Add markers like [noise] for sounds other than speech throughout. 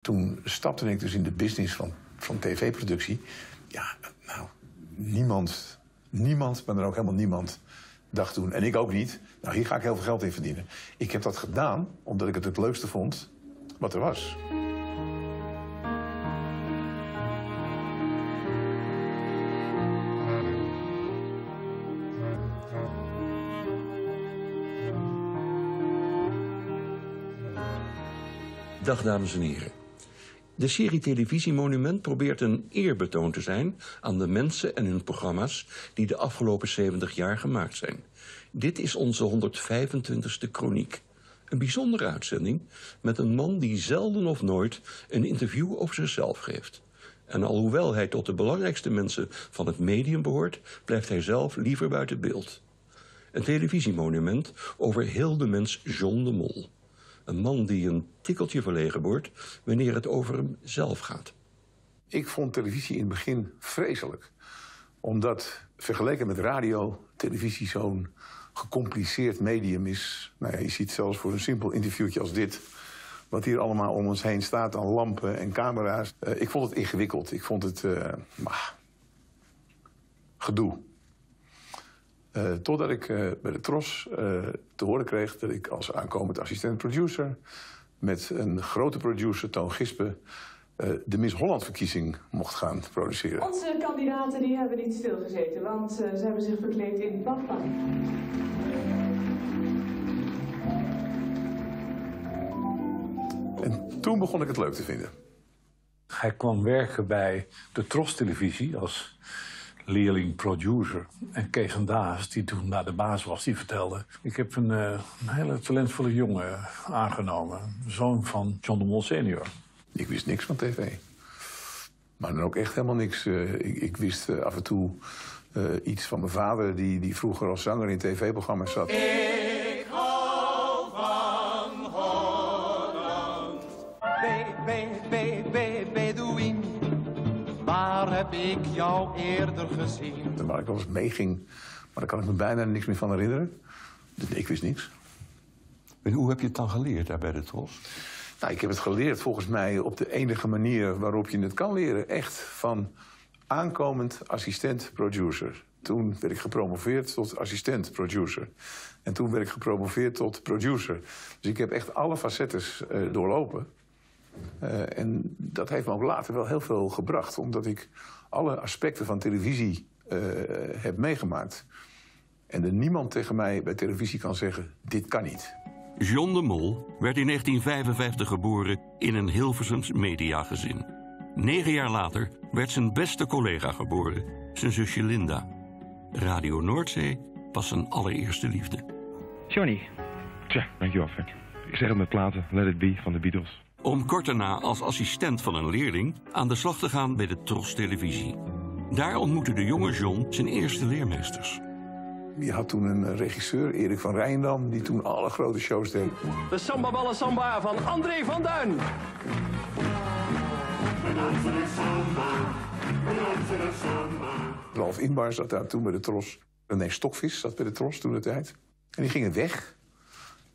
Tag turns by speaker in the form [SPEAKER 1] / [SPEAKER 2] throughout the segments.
[SPEAKER 1] Toen stapte ik dus in de business van, van tv-productie. Ja, nou, niemand, niemand, maar dan ook helemaal niemand, dacht toen, en ik ook niet, nou hier ga ik heel veel geld in verdienen. Ik heb dat gedaan omdat ik het het leukste vond wat er was.
[SPEAKER 2] Dag dames en heren. De serie Televisie Monument probeert een eerbetoon te zijn aan de mensen en hun programma's die de afgelopen 70 jaar gemaakt zijn. Dit is onze 125ste kroniek. Een bijzondere uitzending met een man die zelden of nooit een interview over zichzelf geeft. En alhoewel hij tot de belangrijkste mensen van het medium behoort, blijft hij zelf liever buiten beeld. Een televisiemonument over heel de mens John de Mol. Een man die een tikkeltje verlegen wordt wanneer het over hem zelf gaat.
[SPEAKER 1] Ik vond televisie in het begin vreselijk. Omdat vergeleken met radio, televisie zo'n gecompliceerd medium is. Nou je ziet zelfs voor een simpel interviewtje als dit... wat hier allemaal om ons heen staat aan lampen en camera's. Uh, ik vond het ingewikkeld. Ik vond het... Uh, gedoe. Uh, totdat ik uh, bij de Tros uh, te horen kreeg dat ik als aankomend assistent-producer... met een grote producer, Toon Gispen, de Miss Holland-verkiezing mocht gaan produceren.
[SPEAKER 3] Onze kandidaten die hebben niet stilgezeten, want ze hebben zich verkleed in badpak.
[SPEAKER 1] En toen begon ik het leuk te vinden.
[SPEAKER 4] Hij kwam werken bij de Tros-televisie als leerling-producer. En Kegen Daas, die toen naar de baas was, die vertelde... ik heb een, uh, een hele talentvolle jongen aangenomen. Zoon van John de Mol senior.
[SPEAKER 1] Ik wist niks van tv. Maar dan ook echt helemaal niks. Uh, ik, ik, wist uh, af en toe iets van mijn vader... Die, die vroeger als zanger in tv-programma's zat.
[SPEAKER 5] Heb ik jou eerder gezien?
[SPEAKER 1] Waar ik wel eens meeging, maar daar kan ik me bijna niks meer van herinneren. Dus ik wist niks.
[SPEAKER 2] En hoe heb je het dan geleerd daar bij de Tros?
[SPEAKER 1] Nou, ik heb het geleerd volgens mij op de enige manier waarop je het kan leren. Echt van aankomend assistent-producer. Toen werd ik gepromoveerd tot assistent-producer. En toen werd ik gepromoveerd tot producer. Dus ik heb echt alle facetten uh, doorlopen. Uh, en dat heeft me ook later wel heel veel gebracht, omdat ik alle aspecten van televisie uh, heb meegemaakt. En er niemand tegen mij bij televisie kan zeggen: dit kan niet.
[SPEAKER 2] John de Mol werd in 1955 geboren in een Hilversums mediagezin. Negen jaar later werd zijn beste collega geboren, zijn zusje Linda. Radio Noordzee was zijn allereerste liefde.
[SPEAKER 6] Johnny. Tja, dankjewel Frank. Ik zeg het met platen, Let It Be van de Beatles.
[SPEAKER 2] Om kort daarna als assistent van een leerling aan de slag te gaan bij de Tros Televisie. Daar ontmoette de jonge John zijn eerste leermeesters.
[SPEAKER 1] Je had toen een regisseur, Erik van Rijndam, die toen alle grote shows deed.
[SPEAKER 7] De Samba Ballen Samba van André van Duin.
[SPEAKER 1] Ralf Inbar zat daar toen bij de Tros. René Stokvis zat bij de Tros toen de tijd. En die gingen weg.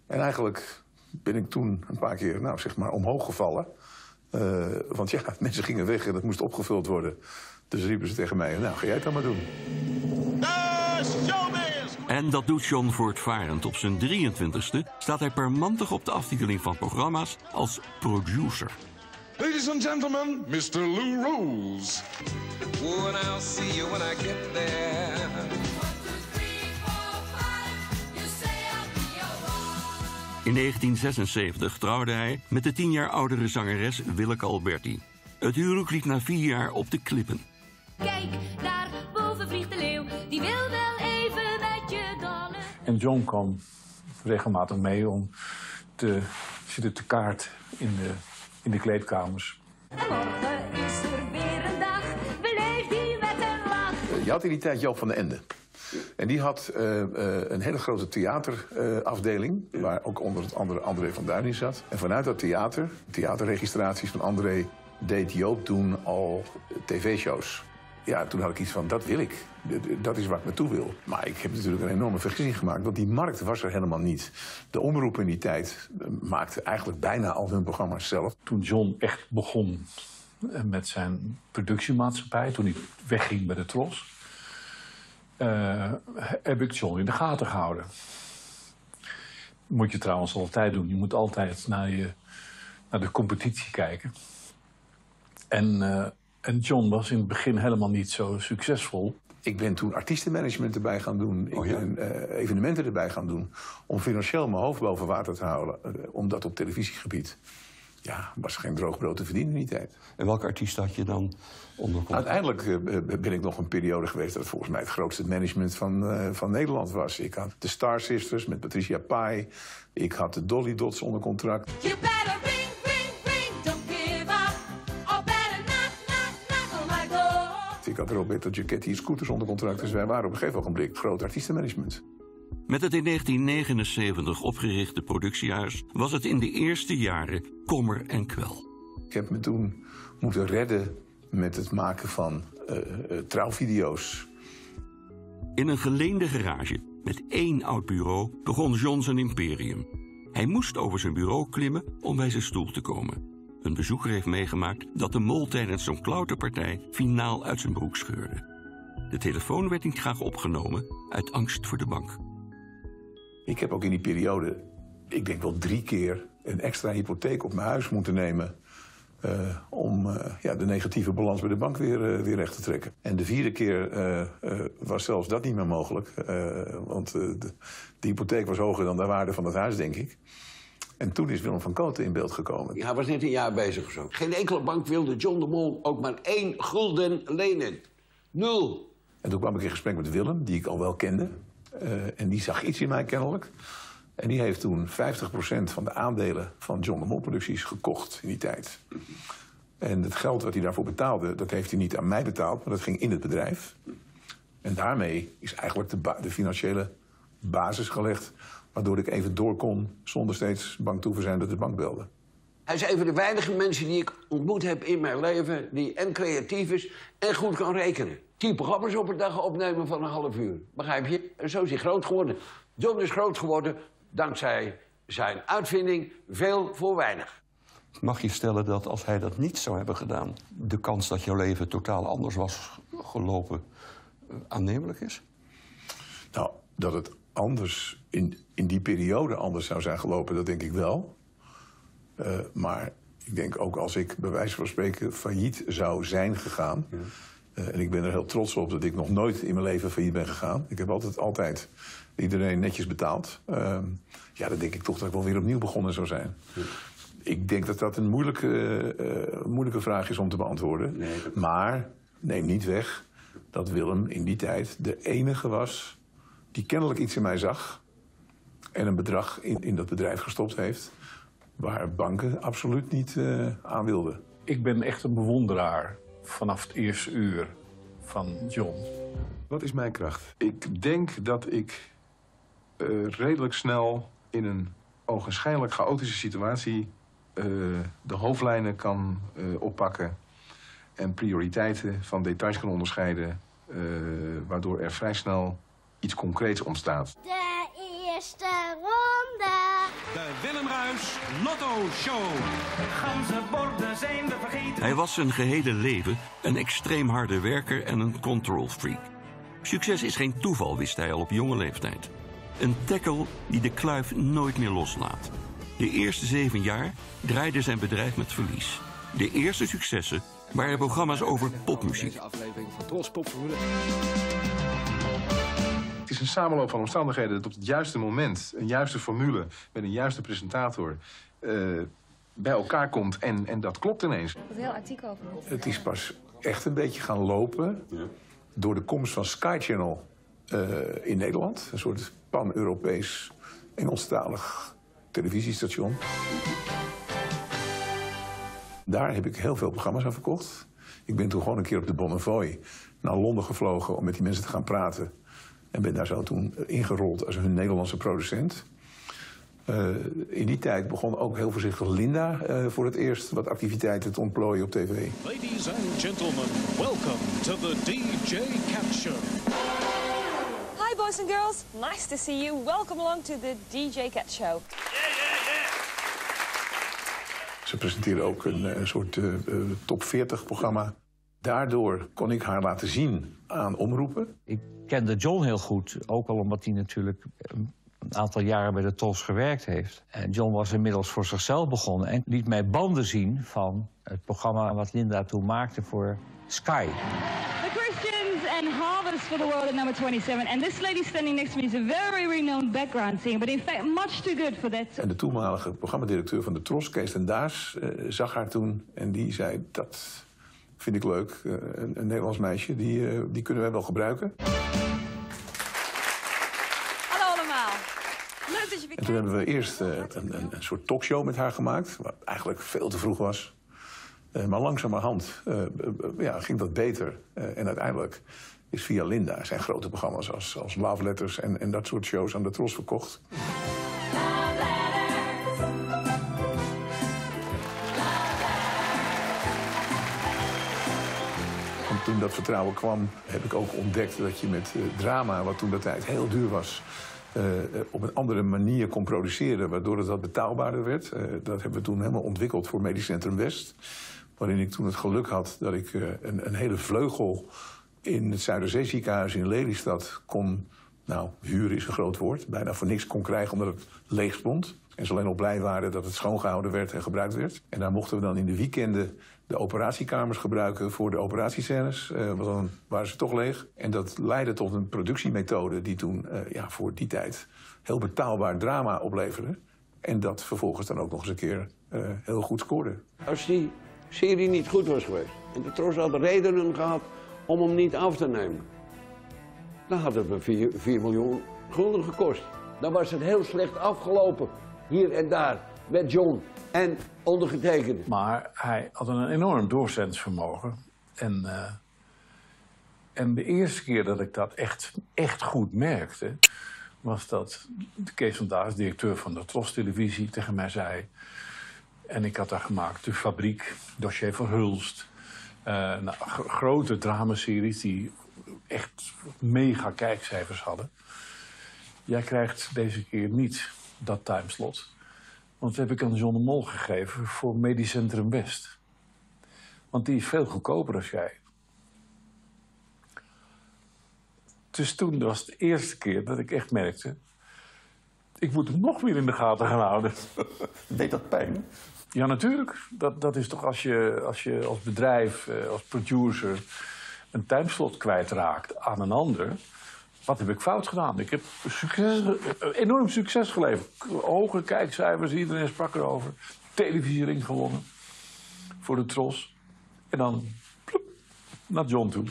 [SPEAKER 1] En eigenlijk ben ik toen een paar keer, nou zeg maar, omhoog gevallen. Uh, want ja, [laughs] mensen gingen weg en dat moest opgevuld worden. Dus riepen ze tegen mij, nou, ga jij het dan maar doen.
[SPEAKER 2] En dat doet John voortvarend. Op zijn 23ste staat hij permantig op de aftiteling van programma's als producer.
[SPEAKER 8] Ladies and gentlemen, Mr. Lou Rose.
[SPEAKER 2] In 1976 trouwde hij met de tien jaar oudere zangeres Willeke Alberti. Het huwelijk liep na vier jaar op de klippen.
[SPEAKER 9] Kijk, daar boven vliegt de leeuw, die wil wel even met je dollen.
[SPEAKER 4] En John kwam regelmatig mee om te zitten te kaart in de, in de kleedkamers.
[SPEAKER 9] En morgen is er weer een dag, beleef die met een lach.
[SPEAKER 1] Je had in die tijd Joop van den Ende. En die had uh, uh, een hele grote theaterafdeling, uh, waar ook onder het andere André van Duin in zat. En vanuit dat theater, theaterregistraties van André, deed Joop toen al tv-shows. ja, toen had ik iets van, dat wil ik. Dat is waar ik naartoe wil. Maar ik heb natuurlijk een enorme vergissing gemaakt, want die markt was er helemaal niet. De omroepen in die tijd eh, maakten eigenlijk bijna al hun programma's zelf.
[SPEAKER 4] Toen John echt begon eh, met zijn productiemaatschappij, toen hij wegging bij de Tros, eh, heb ik John in de gaten gehouden. Moet je trouwens altijd doen. Je moet altijd naar, je, naar de competitie kijken. En, eh, en John was in het begin helemaal niet zo succesvol.
[SPEAKER 1] Ik ben toen artiestenmanagement erbij gaan doen. Ik ben eh, evenementen erbij gaan doen. Om financieel mijn hoofd boven water te houden. omdat op televisiegebied... Ja, was geen droog brood te verdienen in die tijd.
[SPEAKER 2] En welke artiest had je dan onder?
[SPEAKER 1] Uiteindelijk eh, ben ik nog een periode geweest... dat het volgens mij het grootste management van, eh, van Nederland was. Ik had de Star Sisters met Patricia Pai. Ik had de Dolly Dots onder contract.
[SPEAKER 9] You better ring, ring, ring, don't give up. Or better knock, knock, knock on my door.
[SPEAKER 1] Ik had Roberto Giacchetti en Scooters onder contract. Dus wij waren op een gegeven ogenblik groot artiestenmanagement.
[SPEAKER 2] Met het in 1979 opgerichte productiehuis was het in de eerste jaren kommer en kwel.
[SPEAKER 1] Ik heb me toen moeten redden met het maken van eh, eh, trouwvideo's.
[SPEAKER 2] In een geleende garage met één oud bureau begon John zijn imperium. Hij moest over zijn bureau klimmen om bij zijn stoel te komen. Een bezoeker heeft meegemaakt dat de mol tijdens zo'n klauterpartij finaal uit zijn broek scheurde. De telefoon werd niet graag opgenomen uit angst voor de bank.
[SPEAKER 1] Ik heb ook in die periode, ik denk wel drie keer, een extra hypotheek op mijn huis moeten nemen. Eh, om eh, ja, de negatieve balans bij de bank weer, eh, weer recht te trekken. En de vierde keer was zelfs dat niet meer mogelijk. want de, de hypotheek was hoger dan de waarde van het huis, denk ik. En toen is Willem van Kooten in beeld gekomen.
[SPEAKER 10] Ja, hij was net een jaar bezig of zo. Geen enkele bank wilde John de Mol ook maar één gulden lenen. Nul.
[SPEAKER 1] En toen kwam ik in gesprek met Willem, die ik al wel kende. En die zag iets in mij kennelijk. En die heeft toen 50% van de aandelen van John de Mol Producties gekocht in die tijd. En het geld wat hij daarvoor betaalde, dat heeft hij niet aan mij betaald, maar dat ging in het bedrijf. En daarmee is eigenlijk de, de financiële basis gelegd, waardoor ik even door kon zonder steeds bang toe te zijn dat de bank belde.
[SPEAKER 10] Hij is een van de weinige mensen die ik ontmoet heb in mijn leven... die en creatief is en goed kan rekenen. Tien programma's op een dag opnemen van een half uur. Begrijp je? En zo is hij groot geworden. John is groot geworden dankzij zijn uitvinding veel voor weinig.
[SPEAKER 2] Mag je stellen dat als hij dat niet zou hebben gedaan, de kans dat jouw leven totaal anders was gelopen eh, aannemelijk is?
[SPEAKER 1] Nou, dat het anders in, in die periode anders zou zijn gelopen, dat denk ik wel. Eh, maar ik denk ook als ik bij wijze van spreken failliet zou zijn gegaan. eh, en ik ben er heel trots op dat ik nog nooit in mijn leven failliet ben gegaan. Ik heb altijd, altijd iedereen netjes betaald. Eh, ja, dan denk ik toch dat ik wel weer opnieuw begonnen zou zijn. Ik denk dat dat een moeilijke, eh, moeilijke vraag is om te beantwoorden. Maar neem niet weg dat Willem in die tijd de enige was die kennelijk iets in mij zag en een bedrag in, in dat bedrijf gestopt heeft waar banken absoluut niet eh, aan wilden.
[SPEAKER 4] Ik ben echt een bewonderaar vanaf het eerste uur van John.
[SPEAKER 11] Wat is mijn kracht? Ik denk dat ik eh, redelijk snel in een ogenschijnlijk chaotische situatie eh, de hoofdlijnen kan eh, oppakken en prioriteiten van details kan onderscheiden, eh, waardoor er vrij snel iets concreets ontstaat.
[SPEAKER 9] De eerste ronde.
[SPEAKER 7] De Willem Ruis Lotto Show. Ganzenborden zijn we vergeten.
[SPEAKER 2] Hij was zijn gehele leven een extreem harde werker en een control freak. Succes is geen toeval, wist hij al op jonge leeftijd. Een tackle die de kluif nooit meer loslaat. De eerste zeven jaar draaide zijn bedrijf met verlies. De eerste successen waren programma's over popmuziek.
[SPEAKER 5] aflevering van Tros Popformule.
[SPEAKER 11] Het is een samenloop van omstandigheden dat op het juiste moment, een juiste formule met een juiste presentator eh, bij elkaar komt en, en dat klopt ineens.
[SPEAKER 12] Een heel artikel over
[SPEAKER 1] Het is pas echt een beetje gaan lopen door de komst van Sky Channel eh, in Nederland. Een soort pan-Europees Engelstalig televisiestation. Daar heb ik heel veel programma's aan verkocht. Ik ben toen gewoon een keer op de Bonnefoy naar Londen gevlogen om met die mensen te gaan praten. En ben daar zo toen ingerold als hun Nederlandse producent. Eh, in die tijd begon ook heel voorzichtig Linda eh, voor het eerst wat activiteiten te ontplooien op tv.
[SPEAKER 12] Ladies and gentlemen, welcome to the DJ Show.
[SPEAKER 13] Hi, boys and girls. Nice to see you. Welcome along to the DJ Cat Show.
[SPEAKER 1] Ze presenteerde ook een, eh, soort eh, eh, top 40 programma. Daardoor kon ik haar laten zien aan omroepen.
[SPEAKER 14] Ik kende John heel goed, ook al omdat hij natuurlijk een aantal jaren bij de Tros gewerkt heeft. En John was inmiddels voor zichzelf begonnen en liet mij banden zien van het programma wat Linda toen maakte voor Sky.
[SPEAKER 15] Harvest for the World at number 27. And this lady standing next to me is a very renowned background singer, but in fact much too good for that.
[SPEAKER 1] En de toenmalige programmadirecteur van de Tros, Kees ten Daas, eh, zag haar toen en die zei... dat vind ik leuk, eh, een, een Nederlands meisje, die, eh, die kunnen wij wel gebruiken.
[SPEAKER 13] Hallo allemaal. Leuk dat je weer
[SPEAKER 1] En toen hebben we eerst een, een, een soort talkshow met haar gemaakt... wat eigenlijk veel te vroeg was. Eh, maar langzamerhand ja, ging dat beter. Eh, en uiteindelijk is via Linda zijn grote programma's als, als Love Letters... En, en dat soort shows aan de Tros verkocht. En toen dat vertrouwen kwam, heb ik ook ontdekt dat je met eh, drama, wat toen de tijd heel duur was, eh, eh, op een andere manier kon produceren, waardoor het wat betaalbaarder werd. Dat hebben we toen helemaal ontwikkeld voor Medisch Centrum West. Waarin ik toen het geluk had dat ik een, een hele vleugel in het Zuiderzeeziekenhuis in Lelystad kon, nou, huren is een groot woord, bijna voor niks kon krijgen omdat het leeg stond. En ze alleen al blij waren dat het schoongehouden werd en gebruikt werd. En daar mochten we dan in de weekenden de operatiekamers gebruiken voor de operatiescènes. eh, want dan waren ze toch leeg. En dat leidde tot een productiemethode die toen eh, ja, voor die tijd heel betaalbaar drama opleverde. En dat vervolgens dan ook nog eens een keer eh, heel goed scoorde.
[SPEAKER 10] Als die serie niet goed was geweest en de Tros had redenen gehad om hem niet af te nemen, dan had het me 4, 4 miljoen gulden gekost. Dan was het heel slecht afgelopen, hier en daar, met John en ondergetekende.
[SPEAKER 4] Maar hij had een enorm doorzettingsvermogen. En, eh, en de eerste keer dat ik dat echt, echt goed merkte... was dat Kees van Daas, directeur van de Tros Televisie, tegen mij zei... en ik had daar gemaakt de fabriek, dossier van Hulst... eh, nou, gro- grote dramaseries die echt mega kijkcijfers hadden. Jij krijgt deze keer niet dat timeslot... Want dat heb ik aan John de Mol gegeven voor Medisch Centrum West. Want die is veel goedkoper als jij. Dus toen was het de eerste keer dat ik echt merkte... ik moet hem nog meer in de gaten gaan houden. [laughs]
[SPEAKER 2] Deed dat pijn?
[SPEAKER 4] Ja, natuurlijk. Dat, dat is toch als je als, je als bedrijf, eh, als producer... een timeslot kwijtraakt aan een ander... Wat heb ik fout gedaan? Ik heb succes, eh, enorm succes geleverd. Hoge kijkcijfers, iedereen sprak erover. Televisiering gewonnen. Voor de Tros. En dan naar John toe.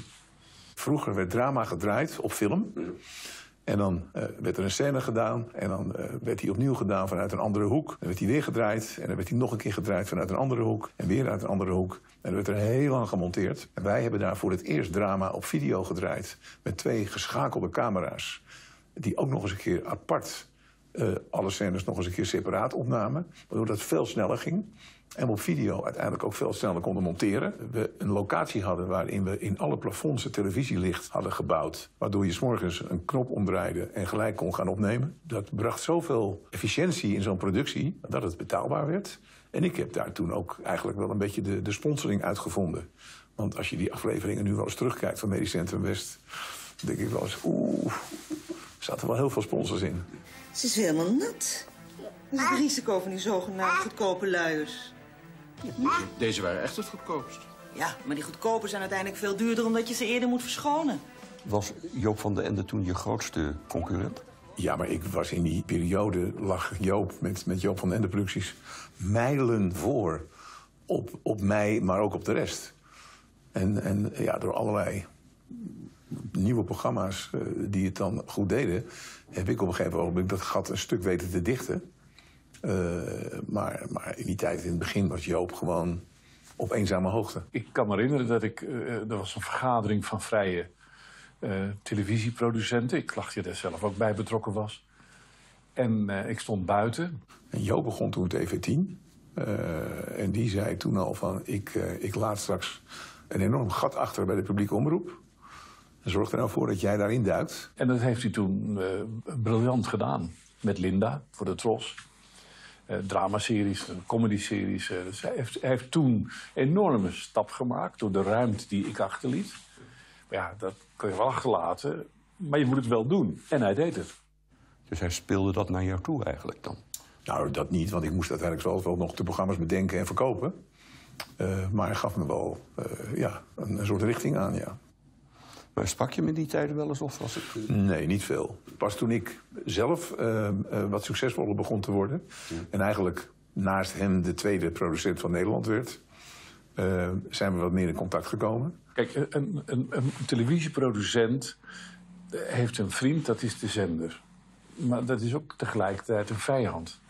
[SPEAKER 1] Vroeger werd drama gedraaid op film. En dan eh, werd er een scène gedaan. En dan eh, werd die opnieuw gedaan vanuit een andere hoek. Dan werd die weer gedraaid. En dan werd die nog een keer gedraaid vanuit een andere hoek. En weer uit een andere hoek. En dan werd er heel lang gemonteerd. En wij hebben daar voor het eerst drama op video gedraaid. Met twee geschakelde camera's. Die ook nog eens een keer apart eh, alle scènes nog eens een keer separaat opnamen. Waardoor dat veel sneller ging. En op video uiteindelijk ook veel sneller konden monteren. We een locatie hadden waarin we in alle plafonds het televisielicht hadden gebouwd. Waardoor je s'morgens een knop omdraaide en gelijk kon gaan opnemen. Dat bracht zoveel efficiëntie in zo'n productie dat het betaalbaar werd. En ik heb daar toen ook eigenlijk wel een beetje de, de sponsoring uitgevonden. Want als je die afleveringen nu wel eens terugkijkt van Medisch Centrum West... dan denk ik wel eens, oeh, er zaten wel heel veel sponsors in.
[SPEAKER 16] Ze is helemaal nat. Dat is het risico van die zogenaamde goedkope luiers.
[SPEAKER 17] Deze waren echt het goedkoopst.
[SPEAKER 16] Ja, maar die goedkope zijn uiteindelijk veel duurder omdat je ze eerder moet verschonen.
[SPEAKER 2] Was Joop van den Ende toen je grootste concurrent?
[SPEAKER 1] Ja, maar ik was in die periode, lag Joop met, met Joop van den Ende producties... mijlen voor op, op mij, maar ook op de rest. En, en ja, door allerlei nieuwe programma's eh, die het dan goed deden... heb ik op een gegeven moment dat gat een stuk weten te dichten. Eh, maar, maar in die tijd, in het begin, was Joop gewoon op eenzame hoogte.
[SPEAKER 4] Ik kan me herinneren dat ik... eh, er was een vergadering van vrije eh, televisieproducenten. Ik dacht je daar zelf ook bij betrokken was. En ik stond buiten.
[SPEAKER 1] En Jo begon toen TV10. Eh, en die zei toen al van, ik, ik laat straks een enorm gat achter bij de publieke omroep. Zorg er nou voor dat jij daarin duikt.
[SPEAKER 4] En dat heeft hij toen briljant gedaan. Met Linda, voor de Tros. Eh dramaseries, eh, comedyseries. eh, dus hij, heeft, hij heeft toen een enorme stap gemaakt door de ruimte die ik achterliet. Maar ja, dat kun je wel achterlaten, maar je moet het wel doen. En hij deed het.
[SPEAKER 2] Dus hij speelde dat naar jou toe eigenlijk dan?
[SPEAKER 1] Nou, dat niet, want ik moest uiteindelijk zelf wel nog de programma's bedenken en verkopen. Eh, maar hij gaf me wel eh, ja, een, een soort richting aan, ja.
[SPEAKER 2] Maar sprak je me die tijden wel eens of was het...
[SPEAKER 1] Nee, niet veel. Pas toen ik zelf eh, eh, wat succesvoller begon te worden... en eigenlijk naast hem de tweede producent van Nederland werd... eh, zijn we wat meer in contact gekomen.
[SPEAKER 4] Kijk, een, een, een televisieproducent heeft een vriend, dat is de zender. Maar dat is ook tegelijkertijd een vijand.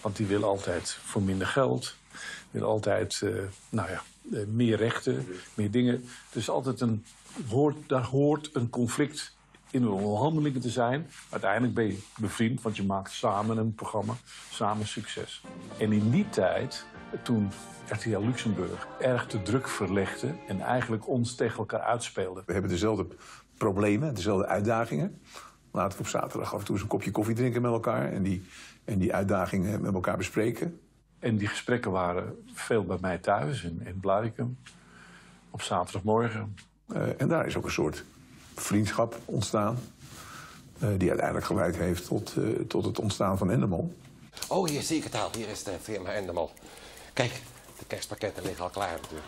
[SPEAKER 4] Want die wil altijd voor minder geld, wil altijd eh, nou ja, eh, meer rechten, meer dingen. Dus altijd een, hoort, daar hoort een conflict in de onderhandelingen te zijn. Uiteindelijk ben je bevriend, want je maakt samen een programma, samen succes. En in die tijd, toen RTL Luxemburg erg de druk verlegde... en eigenlijk ons tegen elkaar uitspeelde.
[SPEAKER 1] We hebben dezelfde problemen, dezelfde uitdagingen. Laten we op zaterdag af en toe eens een kopje koffie drinken met elkaar... en die, en die uitdagingen met elkaar bespreken.
[SPEAKER 4] En die gesprekken waren veel bij mij thuis in, in. Op zaterdagmorgen.
[SPEAKER 1] Eh, en daar is ook een soort vriendschap ontstaan... eh, die uiteindelijk geleid heeft tot, eh, tot het ontstaan van Endemol.
[SPEAKER 18] Oh, hier zie ik het al. Hier is de firma Endemol. Kijk, de kerstpakketten liggen al klaar natuurlijk.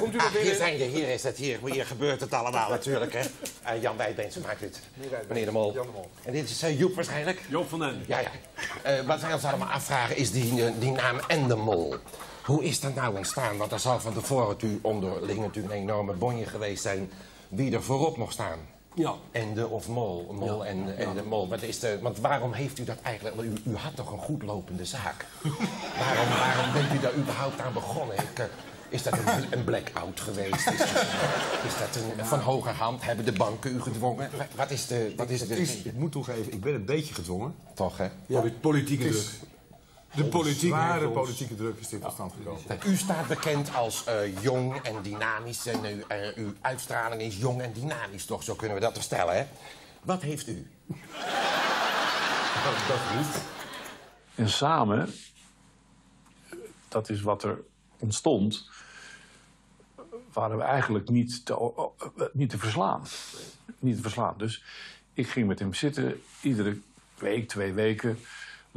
[SPEAKER 19] Komt u
[SPEAKER 18] Ah,
[SPEAKER 19] er
[SPEAKER 18] hier zijn je, hier is het, hier, hier gebeurt het allemaal natuurlijk, hè. Eh, Jan Wijdbeens maakt dit. Meneer de Mol. En dit is eh, Joep waarschijnlijk? Joop van Den. Ja, ja. Eh, wat wij ons allemaal afvragen is die, die naam Endemol. Hoe is dat nou ontstaan? Want er zal van tevoren natuurlijk onderling natuurlijk een enorme bonje geweest zijn... wie er voorop mocht staan.
[SPEAKER 19] Ja.
[SPEAKER 18] Ende of mol, mol
[SPEAKER 19] Ja.
[SPEAKER 18] en, en de mol. Wat is de, want waarom heeft u dat eigenlijk... U, u had toch een goed lopende zaak? [laughs] waarom, waarom bent u daar überhaupt aan begonnen? Ik, eh, is dat een, een blackout geweest? Is dat, is dat een, van hoge hand? Hebben de banken u gedwongen? Wat, is de... Wat is
[SPEAKER 19] Het
[SPEAKER 18] de
[SPEAKER 19] is- ik moet toegeven, ik ben een beetje gedwongen.
[SPEAKER 18] Toch, hè?
[SPEAKER 19] Ja, de politieke druk. De politiek
[SPEAKER 18] Zware
[SPEAKER 19] politieke druk is dit tot stand gekomen.
[SPEAKER 18] U staat bekend als eh, jong en dynamisch. En uw, eh, uw uitstraling is jong en dynamisch, toch? Zo kunnen we dat stellen, hè? Wat heeft u? [laughs]
[SPEAKER 19] Dat niet.
[SPEAKER 4] En samen, dat is wat er ontstond, waren we eigenlijk niet te, niet te verslaan. Niet te verslaan. Dus ik ging met hem zitten, iedere week, twee weken,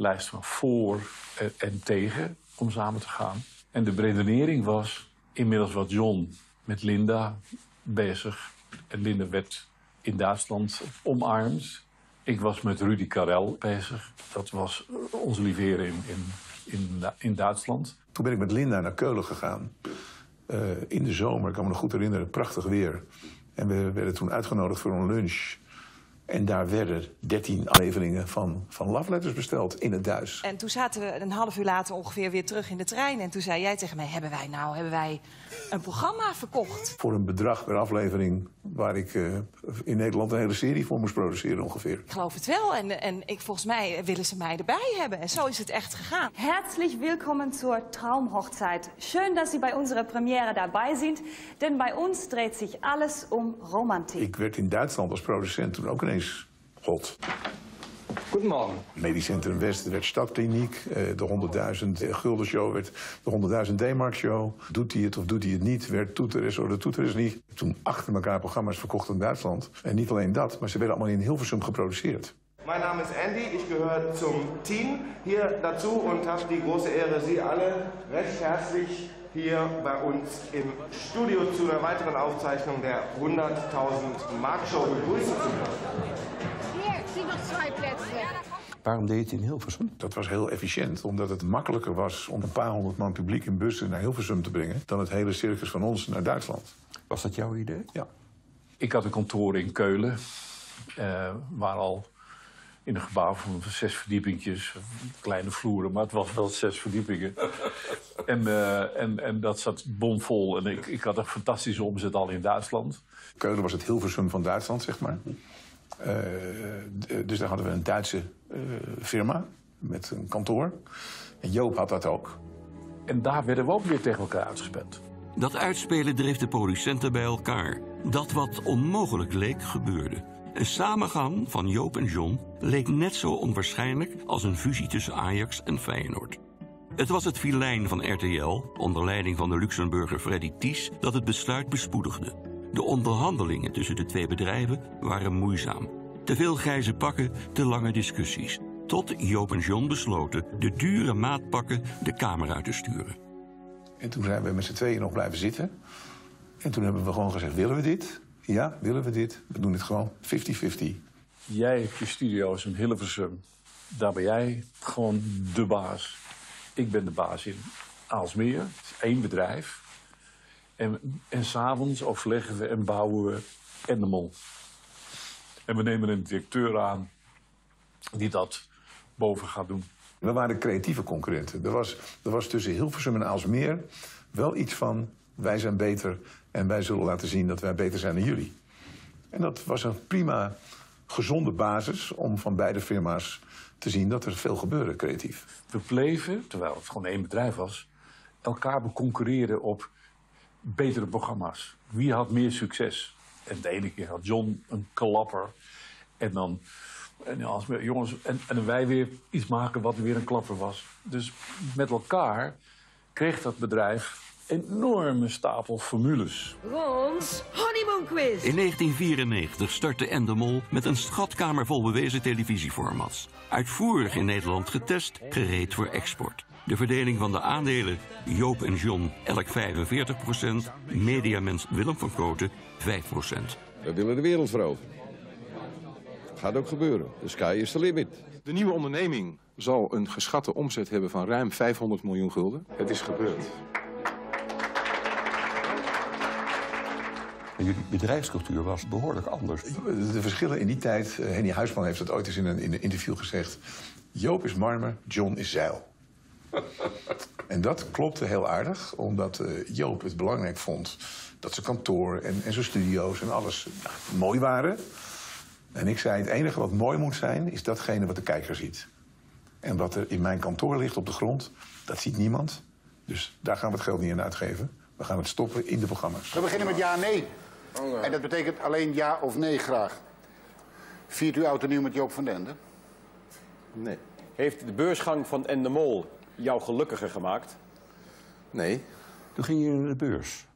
[SPEAKER 4] lijst van voor en, en tegen om samen te gaan. En de redenering was, inmiddels was John met Linda bezig. En Linda werd in Duitsland omarmd. Ik was met Rudy Karel bezig. Dat was onze lieveren in, in, in, in Duitsland.
[SPEAKER 1] Toen ben ik met Linda naar Keulen gegaan. Eh, in de zomer, ik kan me nog goed herinneren, prachtig weer. En we werden toen uitgenodigd voor een lunch. En daar werden 13 afleveringen van, van Love Letters besteld in het Duits.
[SPEAKER 16] En toen zaten we een half uur later ongeveer weer terug in de trein. En toen zei jij tegen mij, hebben wij nou hebben wij een programma verkocht?
[SPEAKER 1] Voor een bedrag per aflevering waar ik eh, in Nederland een hele serie voor moest produceren ongeveer.
[SPEAKER 16] Ik geloof het wel. En, en ik, volgens mij willen ze mij erbij hebben. En zo is het echt gegaan.
[SPEAKER 15] Herzlich willkommen zur Traumhochzeit. Schön, dass Sie bei unserer Premiere dabei sind, denn bei uns dreht sich alles um Romantik.
[SPEAKER 1] Ik werd in Duitsland als producent toen ook ineens hot.
[SPEAKER 20] Goedemorgen.
[SPEAKER 1] Medisch Centrum West werd Stadkliniek. eh, De 100.000 Gulden Show werd de 100.000 D-Mark Show. Doet hij het of doet hij het niet? Werd Toeter is of de Toeter is niet. Toen achter elkaar programma's verkocht in Duitsland. En niet alleen dat, maar ze werden allemaal in Hilversum geproduceerd.
[SPEAKER 21] Mein Name ist Andy, ich gehöre zum Team hier dazu und habe die große Ehre, Sie alle recht herzlich hier bei uns im Studio zu einer weiteren Aufzeichnung der 100.000 Mark Show begrüßen zu dürfen.
[SPEAKER 22] Hier, zie nog twee plätze.
[SPEAKER 2] Waarom deed je het in Hilversum?
[SPEAKER 1] Dat was heel efficiënt, omdat het makkelijker was om een paar honderd man publiek in bussen naar Hilversum te brengen. dan het hele circus van ons naar Duitsland.
[SPEAKER 2] Was dat jouw idee?
[SPEAKER 1] Ja.
[SPEAKER 4] Ik had een kantoor in Keulen, eh, waar al in een gebouw van zes verdiepingjes, kleine vloeren, maar het was wel zes verdiepingen. [laughs] en, eh, en, en dat zat bomvol. En ik, ik had een fantastische omzet al in Duitsland.
[SPEAKER 1] Keulen was het Hilversum van Duitsland, zeg maar. Eh, d- dus daar hadden we een Duitse eh, firma met een kantoor. En Joop had dat ook.
[SPEAKER 4] En daar werden we ook weer tegen elkaar uitgespeld.
[SPEAKER 2] Dat uitspelen dreef de producenten bij elkaar. Dat wat onmogelijk leek, gebeurde. Een samengaan van Joop en John leek net zo onwaarschijnlijk als een fusie tussen Ajax en Feyenoord. Het was het filijn van RTL, onder leiding van de Luxemburger Freddy Ties, dat het besluit bespoedigde. De onderhandelingen tussen de twee bedrijven waren moeizaam. Te veel grijze pakken, te lange discussies. Tot Joop en John besloten de dure maatpakken de kamer uit te sturen.
[SPEAKER 1] En toen zijn we met z'n tweeën nog blijven zitten. En toen hebben we gewoon gezegd, willen we dit? Ja, willen we dit? We doen het gewoon 50-50.
[SPEAKER 4] Jij hebt je studio's in Hilversum. Daar ben jij gewoon de baas. Ik ben de baas in Aalsmeer. Het is één bedrijf. En, en s'avonds overleggen we en bouwen we Endemol. En we nemen een directeur aan die dat boven gaat doen.
[SPEAKER 1] We waren creatieve concurrenten. Er was, er was tussen Hilversum en Aalsmeer wel iets van... wij zijn beter en wij zullen laten zien dat wij beter zijn dan jullie. En dat was een prima, gezonde basis om van beide firma's te zien... dat er veel gebeurde creatief.
[SPEAKER 4] We bleven, terwijl het gewoon één bedrijf was, elkaar beconcurreren op betere programma's. Wie had meer succes? En de ene keer had John een klapper. En dan, en als we, jongens, en, en wij weer iets maken wat weer een klapper was. Dus met elkaar kreeg dat bedrijf enorme stapel formules.
[SPEAKER 23] Rons honeymoon quiz.
[SPEAKER 2] In 1994 startte Endemol met een schatkamer vol bewezen televisieformats. Uitvoerig in Nederland getest, gereed voor export. De verdeling van de aandelen Joop en John elk 45% Mediamens Willem van Koten 5%
[SPEAKER 24] We willen de wereld veroveren. Gaat ook gebeuren. De sky is the limit.
[SPEAKER 11] De nieuwe onderneming zal een geschatte omzet hebben van ruim 500 miljoen gulden. Het is gebeurd.
[SPEAKER 2] Jullie bedrijfscultuur was behoorlijk anders.
[SPEAKER 1] De verschillen in die tijd... eh, Henny Huisman heeft dat ooit eens in een, in een interview gezegd... Joop is marmer, John is zeil. [laughs] en dat klopte heel aardig, omdat eh, Joop het belangrijk vond... dat zijn kantoor en, en zijn studio's en alles nou, mooi waren. En ik zei, het enige wat mooi moet zijn, is datgene wat de kijker ziet. En wat er in mijn kantoor ligt op de grond, dat ziet niemand. Dus daar gaan we het geld niet aan uitgeven. We gaan het stoppen in de programma's.
[SPEAKER 25] We beginnen met ja-nee. En dat betekent alleen ja of nee graag. Viert u oud en nieuw met Joop van Dende?
[SPEAKER 24] Nee.
[SPEAKER 26] Heeft de beursgang van Endemol jou gelukkiger gemaakt?
[SPEAKER 24] Nee.
[SPEAKER 2] Toen ging je naar de beurs.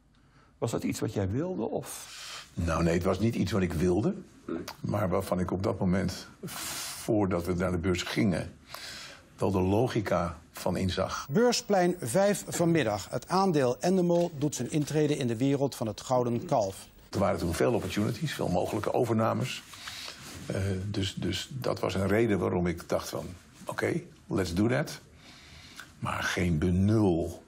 [SPEAKER 2] Was dat iets wat jij wilde of...
[SPEAKER 1] Nou nee, het was niet iets wat ik wilde. Maar waarvan ik op dat moment, voordat we naar de beurs gingen... wel de logica van inzag.
[SPEAKER 27] Beursplein 5 vanmiddag. Het aandeel Endemol doet zijn intrede in de wereld van het gouden kalf.
[SPEAKER 1] Er waren toen veel opportunities, veel mogelijke overnames. Eh, dus, dus dat was een reden waarom ik dacht van... oké, let's do that. Maar geen benul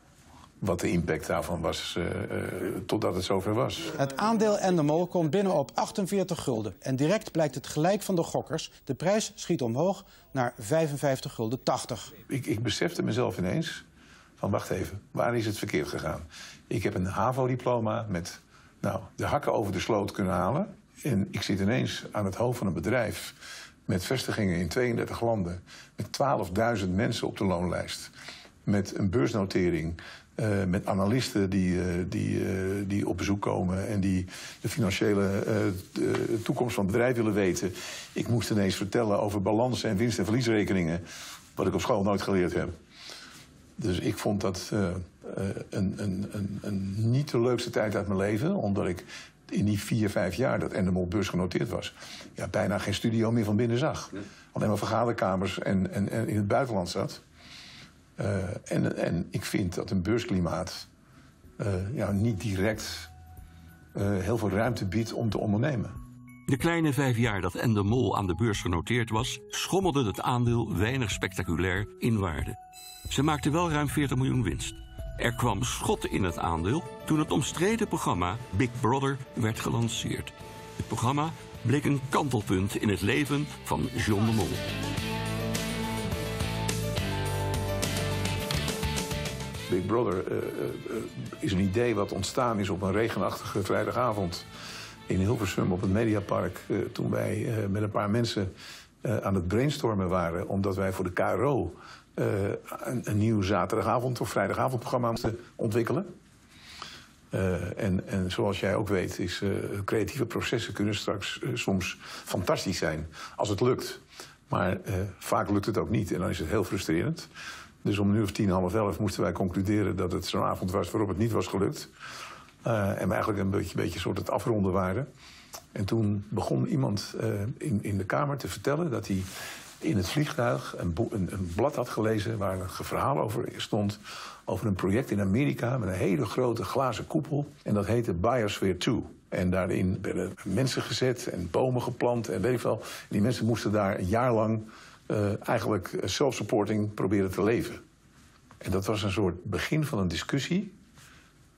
[SPEAKER 1] wat de impact daarvan was eh, eh, totdat het zover was.
[SPEAKER 27] Het aandeel Endemol komt binnen op 48 gulden. En direct blijkt het gelijk van de gokkers. De prijs schiet omhoog naar 55 gulden 80.
[SPEAKER 1] Ik, ik besefte mezelf ineens van wacht even, waar is het verkeerd gegaan? Ik heb een HAVO-diploma met nou, de hakken over de sloot kunnen halen. En ik zit ineens aan het hoofd van een bedrijf met vestigingen in 32 landen... met 12.000 mensen op de loonlijst. Met een beursnotering, eh, met analisten die, eh, die, eh, die op bezoek komen... en die de financiële de toekomst van het bedrijf willen weten. Ik moest ineens vertellen over balansen en winst- en verliesrekeningen... wat ik op school nooit geleerd heb. Dus ik vond dat een, een, een, een niet de leukste tijd uit mijn leven. Omdat ik in die vier, vijf jaar dat Endemol beursgenoteerd was... Ja, bijna geen studio meer van binnen zag. Alleen maar vergaderkamers en, en, en in het buitenland zat. Eh, en, en ik vind dat een beursklimaat eh, ja, niet direct eh, heel veel ruimte biedt om te ondernemen.
[SPEAKER 2] De kleine vijf jaar dat Endemol aan de beurs genoteerd was, schommelde het aandeel weinig spectaculair in waarde. Ze maakte wel ruim 40 miljoen winst. Er kwam schot in het aandeel toen het omstreden programma Big Brother werd gelanceerd. Het programma bleek een kantelpunt in het leven van John de Mol.
[SPEAKER 1] Big Brother eh, eh, is een idee wat ontstaan is op een regenachtige vrijdagavond. in Hilversum op het Mediapark... eh, toen wij met een paar mensen aan het brainstormen waren... omdat wij voor de KRO een, een nieuw zaterdagavond of vrijdagavondprogramma moesten ontwikkelen. Eh, en, en zoals jij ook weet, is, eh, creatieve processen kunnen straks eh, soms fantastisch zijn als het lukt. Maar eh, vaak lukt het ook niet en dan is het heel frustrerend. Dus om nu of tien, half elf moesten wij concluderen dat het zo'n avond was waarop het niet was gelukt. Eh, en we eigenlijk een beetje, beetje soort het afronden waren. En toen begon iemand eh, in, in de kamer te vertellen dat hij in het vliegtuig een, een, een blad had gelezen waar een verhaal over stond. Over een project in Amerika met een hele grote glazen koepel. En dat heette Biosphere 2. En daarin werden mensen gezet en bomen geplant en weet ik veel. Die mensen moesten daar een jaar lang eh, eigenlijk self-supporting proberen te leven. En dat was een soort begin van een discussie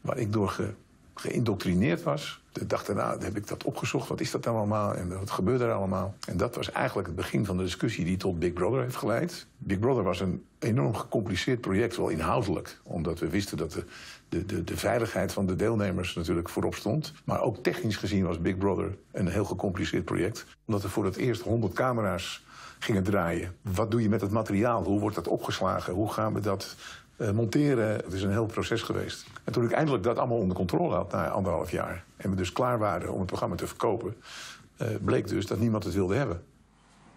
[SPEAKER 1] waar ik door ge, geïndoctrineerd was. De dag daarna heb ik dat opgezocht. Wat is dat nou allemaal en wat gebeurt er allemaal? En dat was eigenlijk het begin van de discussie die tot Big Brother heeft geleid. Big Brother was een enorm gecompliceerd project, wel inhoudelijk. Omdat we wisten dat de, de, de, de veiligheid van de deelnemers natuurlijk voorop stond. Maar ook technisch gezien was Big Brother een heel gecompliceerd project. Omdat er voor het eerst 100 camera's gingen draaien. Wat doe je met het materiaal? Hoe wordt dat opgeslagen? Hoe gaan we dat eh, monteren? Het is een heel proces geweest. En toen ik eindelijk dat allemaal onder controle had na anderhalf jaar... en we dus klaar waren om het programma te verkopen... eh, bleek dus dat niemand het wilde hebben.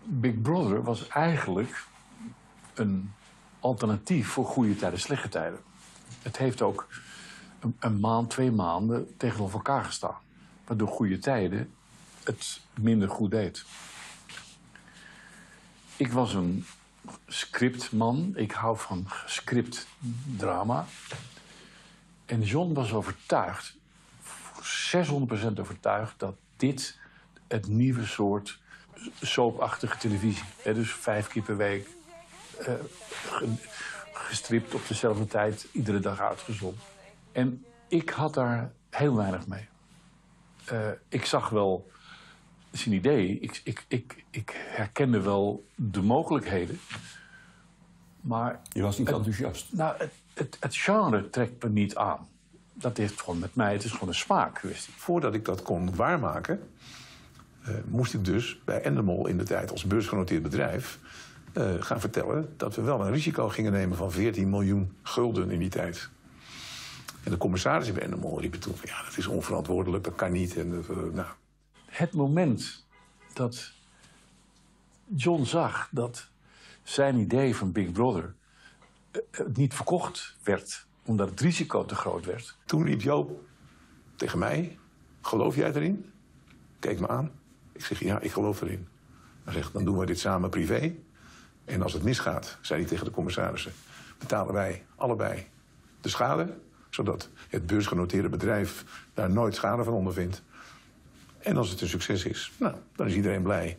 [SPEAKER 4] Big Brother was eigenlijk een alternatief voor goede tijden, slechte tijden. Het heeft ook een, een maand, twee maanden tegenover elkaar gestaan. Waardoor goede tijden het minder goed deed. Ik was een scriptman. Ik hou van script drama. En John was overtuigd, 600% overtuigd, dat dit het nieuwe soort soapachtige televisie. Hè, dus vijf keer per week. eh, ge- gestript op dezelfde tijd, iedere dag uitgezonden. En ik had daar heel weinig mee. Eh, ik zag wel zijn idee. Ik, ik, ik, ik herkende wel de mogelijkheden. Maar...
[SPEAKER 2] Je was niet
[SPEAKER 4] het-
[SPEAKER 2] enthousiast.
[SPEAKER 4] Nou, het, het, het genre trekt me niet aan. Dat heeft gewoon met mij, het is gewoon een smaakkwestie.
[SPEAKER 1] Voordat ik dat kon waarmaken, eh, moest ik dus bij Endemol in de tijd als beursgenoteerd bedrijf eh, gaan vertellen dat we wel een risico gingen nemen van 14 miljoen gulden in die tijd. En de commissarissen bij Endemol riepen toen van ja, dat is onverantwoordelijk, dat kan niet. En, eh, nou,
[SPEAKER 4] Het moment dat John zag dat zijn idee van Big Brother eh, eh, niet verkocht werd, omdat het risico te groot werd.
[SPEAKER 1] Toen riep Joop tegen mij, geloof jij erin? Keek me aan. Ik zeg, ja, ik geloof erin. Hij zegt, dan doen we dit samen privé. En als het misgaat, zei hij tegen de commissarissen... betalen wij allebei de schade... zodat het beursgenoteerde bedrijf daar nooit schade van ondervindt. En als het een succes is, nou, dan is iedereen blij.